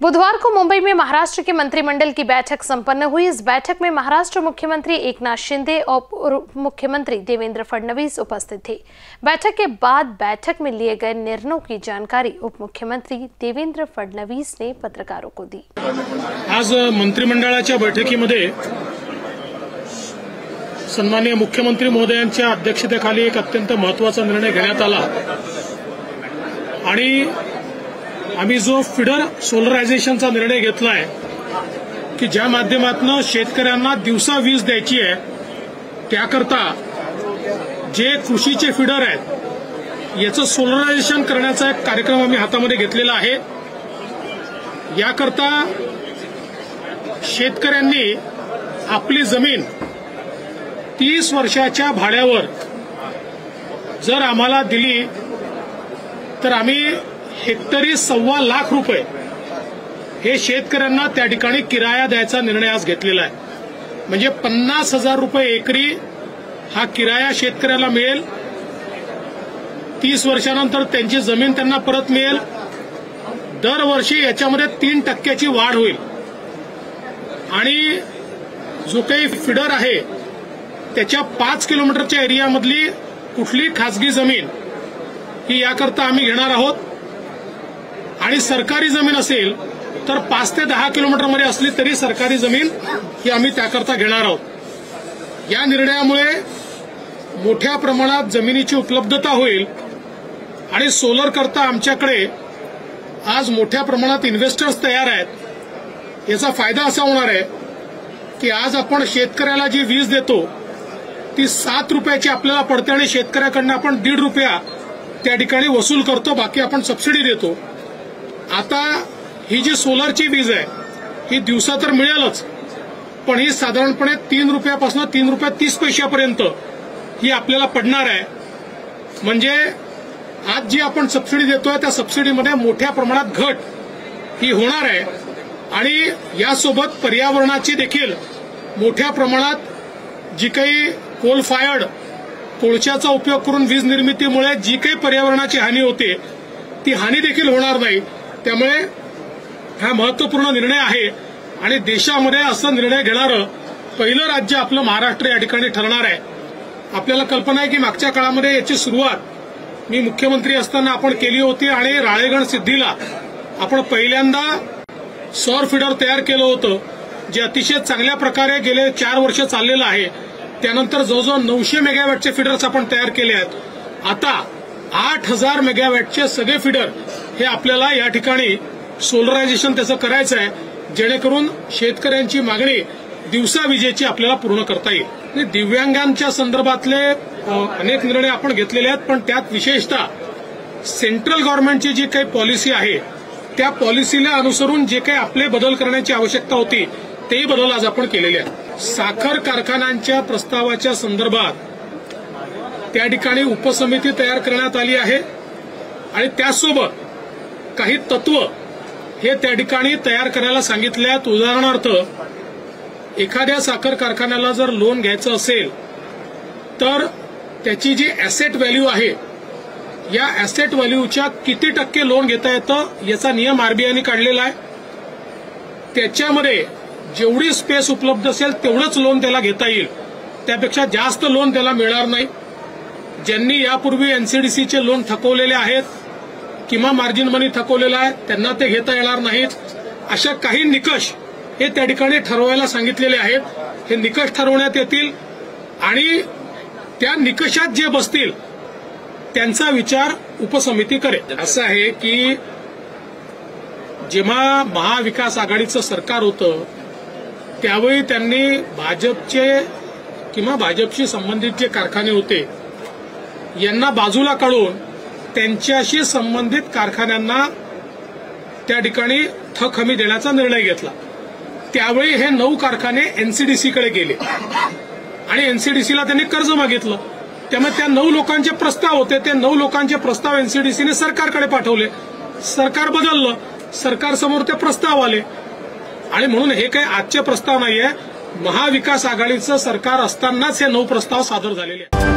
बुधवार को मुंबई में महाराष्ट्र के मंत्रिमंडल की बैठक संपन्न हुई। इस बैठक में महाराष्ट्र मुख्यमंत्री एकनाथ शिंदे और मुख्यमंत्री देवेंद्र फडणवीस उपस्थित थे। बैठक के बाद बैठक में लिए गए निर्णयों की जानकारी उप मुख्यमंत्री देवेंद्र फडणवीस ने पत्रकारों को दी। आज मंत्रिमंडळाच्या बैठकीमध्ये सन्माननीय मुख्यमंत्री महोदयांच्या अध्यक्षतेखाली एक अत्यंत महत्त्वाचा निर्णय घेण्यात आला. आणि आम्ही जो फिडर सोलरायझेशनचा निर्णय घेतलाय की ज्या माध्यमातून शेतकऱ्यांना दिवसा वीज द्यायची आहे त्याकरता जे कृषीचे फिडर आहेत याचं सोलरायझेशन करण्याचा एक कार्यक्रम आम्ही हातामध्ये घेतलेला आहे. याकरता शेतकऱ्यांनी आपली जमीन तीस वर्षाच्या भाड्यावर जर आम्हाला दिली तर आम्ही हेक्टरी सव्वा लाख रुपये हे शेतकऱ्यांना त्या ठिकाणी किराया द्यायचा निर्णय आज घेतलेला आहे. म्हणजे पन्नास हजार रुपये एकरी हा किराया शेतकऱ्याला मिळेल. तीस वर्षानंतर त्यांची जमीन त्यांना परत मिळेल. दरवर्षी याच्यामध्ये तीन टक्क्याची वाढ होईल. आणि जो काही फिडर आहे त्याच्या पाच किलोमीटरच्या एरियामधली कुठली खासगी जमीन ही याकरता आम्ही घेणार आहोत. आणि सरकारी जमीन असेल तर पाच ते दहा किलोमीटरमध्ये असली तरी सरकारी जमीन ही आम्ही त्याकरता घेणार आहोत. या निर्णयामुळे मोठ्या प्रमाणात जमिनीची उपलब्धता होईल आणि सोलर करता आमच्याकडे आज मोठ्या प्रमाणात इन्व्हेस्टर्स तयार आहेत. याचा फायदा असा होणार आहे की आज आपण शेतकऱ्याला जी वीज देतो ती सात रुपयाची आपल्याला पडते आणि शेतकऱ्याकडनं आपण दीड रुपया त्या ठिकाणी वसूल करतो बाकी आपण सबसिडी देतो. आता ही जी सोलरची वीज आहे ही दिवसा तर मिळेलच पण ही साधारणपणे तीन रुपयापासून तीन रुपया तीस पैशापर्यंत ही आपल्याला पडणार आहे. म्हणजे आज जी आपण सबसिडी देतोय त्या सबसिडीमध्ये मोठ्या प्रमाणात घट ही होणार आहे. आणि यासोबत पर्यावरणाची देखील मोठ्या प्रमाणात जी काही कोल फायर्ड कोळशाचा उपयोग करून वीज निर्मितीमुळे जी काही पर्यावरणाची हानी होते ती हानी देखील होणार नाही. त्यामुळे हा महत्त्वपूर्ण निर्णय आहे. आणि देशामध्ये असं निर्णय घेणारं पहिलं राज्य आपलं महाराष्ट्र या ठिकाणी ठरणार आहे. आपल्याला कल्पना आहे की मागच्या काळामध्ये याची सुरुवात मी मुख्यमंत्री असताना आपण केली होती आणि राळेगण सिद्धीला आपण पहिल्यांदा सौर फिडर तयार केलं होतं जे अतिशय चांगल्या प्रकारे गेले चार वर्ष चाललेलं आहे. त्यानंतर जवळजवळ नऊशे मेगावॅटचे फिडर्स आपण तयार केले आहेत. आता आठ हजार मेगावॅटचे सगळे फिडर हे आपल्याला या ठिकाणी सोलरायझेशन त्याचं करायचं आहे जेणेकरून शेतकऱ्यांची मागणी दिवसा विजेची आपल्याला पूर्ण करता येईल. दिव्यांगांच्या संदर्भातले अनेक निर्णय आपण घेतलेले आहेत पण त्यात विशेषतः सेंट्रल गव्हर्नमेंटची जी काही पॉलिसी आहे त्या पॉलिसीला अनुसरून जे काही आपले बदल करण्याची आवश्यकता होती तेही बदल आज आपण केलेले आहेत. साखर कारखान्यांच्या प्रस्तावाच्या संदर्भात त्या ठिकाणी उपसमिती तयार करण्यात आली आहे. आणि त्यासोबत काही तत्व हे त्या ठिकाणी तयार करायला सांगितले आहेत उदाहरणार्थ एखाद्या साखर कारखान्याला जर लोन घ्यायचं असेल तर त्याची जी ॲसेट व्हॅल्यू आहे या ॲसेट व्हॅल्यूच्या किती टक्के लोन घेता येतं याचा नियम आरबीआयने काढलेला आहे. त्याच्यामध्ये जेवढी स्पेस उपलब्ध असेल तेवढंच लोन त्याला घेता येईल. त्यापेक्षा जास्त लोन त्याला मिळणार नाही. ज्यांनी यापूर्वी एनसीडीसीचे लोन थकवलेले आहेत किंवा मार्जिन मनी थकवलेला आहे त्यांना ते घेता येणार नाहीत. अशा काही निकष हे त्या ठिकाणी ठरवायला सांगितलेले आहेत. हे निकष ठरवण्यात येतील आणि त्या निकषात जे बसतील त्यांचा विचार उपसमिती करेल. असं आहे की जेव्हा महाविकास आघाडीचं सरकार होतं त्यावेळी त्यांनी भाजपचे किंवा भाजपशी संबंधित जे कारखाने होते यांना बाजूला काढून त्यांच्याशी संबंधित कारखान्यांना त्या ठिकाणी थक हमी देण्याचा निर्णय घेतला. त्यावेळी हे नऊ कारखाने एनसीडीसीकडे गेले. आणि एनसीडीसीला त्यांनी कर्ज मागितलं. त्यामुळे त्या नऊ लोकांचे प्रस्ताव होते. ते नऊ लोकांचे प्रस्ताव एनसीडीसीने सरकारकडे पाठवले. सरकार बदललं. सरकारसमोर ते प्रस्ताव आले. आणि म्हणून हे काही आजचे प्रस्ताव नाहीये. महाविकास आघाडीचं सरकार असतानाच हे नऊ प्रस्ताव सादर झालेले आहेत.